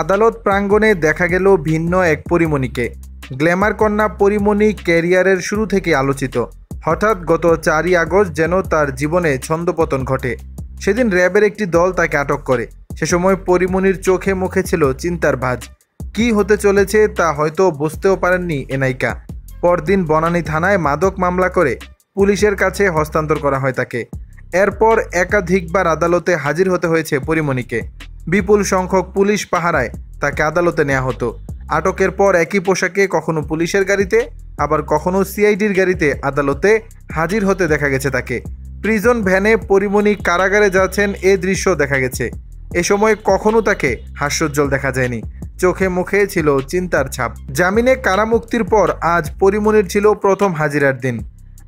আদালত প্রাঙ্গণে দেখা গেল ভিন্ন এক পরিমণিকে। গ্ল্যামার কন্যা পরিমণি ক্যারিয়ারের শুরু থেকে আলোচিত। হঠাৎ গত চারই আগস্ট যেন তার জীবনে ছন্দপতন ঘটে। সেদিন র্যাবের একটি দল তাকে আটক করে। সে সময় পরিমণির চোখে মুখে ছিল চিন্তার ভাঁজ। কি হতে চলেছে তা হয়তো বুঝতেও পারেননি এনাইকা পরদিন বনানী থানায় মাদক মামলা করে পুলিশের কাছে হস্তান্তর করা হয় তাকে। এরপর একাধিকবার আদালতে হাজির হতে হয়েছে পরিমণিকে। বিপুল সংখ্যক পুলিশ পাহারায় তাকে আদালতে নেওয়া হতো। আটকের পর একই পোশাকে কখনো পুলিশের গাড়িতে, আবার কখনো সিআইডির গাড়িতে আদালতে হাজির হতে দেখা গেছে তাকে। প্রিজন ভ্যানে পরিমণি কারাগারে যাচ্ছেন এ দৃশ্য দেখা গেছে। এ সময় কখনো তাকে হাস্যোজ্জ্বল দেখা যায়নি। চোখে মুখে ছিল চিন্তার ছাপ। জামিনে কারামুক্তির পর আজ পরিমণির ছিল প্রথম হাজিরার দিন।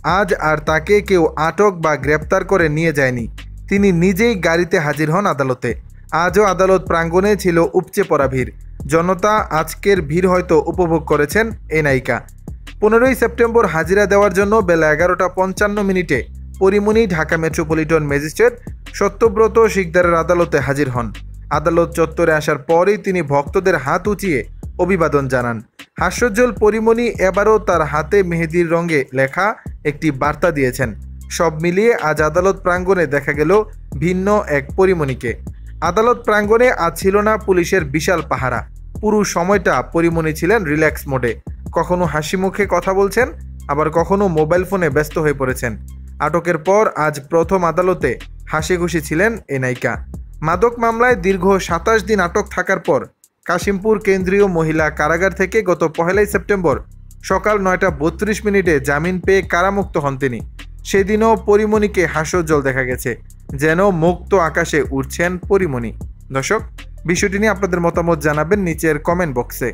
আজ আর তাকে কেউ আটক বা গ্রেপ্তার করে নিয়ে যায়নি। তিনি নিজেই গাড়িতে হাজির হন আদালতে। আজও আদালত প্রাঙ্গণে ছিল উপচে পড়া ভিড়। জনতা আজকের ভিড় হয়তো উপভোগ করেছেন এই নায়িকা। পনেরোই সেপ্টেম্বর হাজিরা দেওয়ার জন্য বেলা এগারোটা পঞ্চান্ন মিনিটে পরিমণি, ঢাকা মেট্রোপলিটন ম্যাজিস্ট্রেট সত্যব্রত শিকদারের আদালতে হাজির হন। আদালত চত্বরে আসার পরেই তিনি ভক্তদের হাত উঁচিয়ে অভিবাদন জানান। হাস্যোজ্জ্বল পরিমণি এবারও তার হাতে মেহেদির রঙে লেখা একটি বার্তা দিয়েছেন। সব মিলিয়ে আজ আদালত প্রাঙ্গণে দেখা গেল ভিন্ন এক পরিমণিকে। আদালত প্রাঙ্গণে আজ ছিল না পুলিশের বিশাল পাহারা। পুরো সময়টা পরিমণি ছিলেন রিল্যাক্স মোডে। কখনো হাসি মুখে কথা বলছেন, আবার কখনো মোবাইল ফোনে ব্যস্ত হয়ে পড়েছেন। আটকের পর আজ প্রথম আদালতে হাসি খুশি ছিলেন এ নায়িকা। মাদক মামলায় দীর্ঘ সাতাশ দিন আটক থাকার পর কাশিমপুর কেন্দ্রীয় মহিলা কারাগার থেকে গত পহেলাই সেপ্টেম্বর সকাল নয়টা বত্রিশ মিনিটে জামিন পেয়ে কারামুক্ত হন তিনি। সেদিনও পরিমণিকে হাস্যজ্জ্বল দেখা গেছে, যেন মুক্ত আকাশে উঠছেন পরিমণি। দর্শক, বিষয়টি নিয়ে আপনাদের মতামত জানাবেন নিচের কমেন্ট বক্সে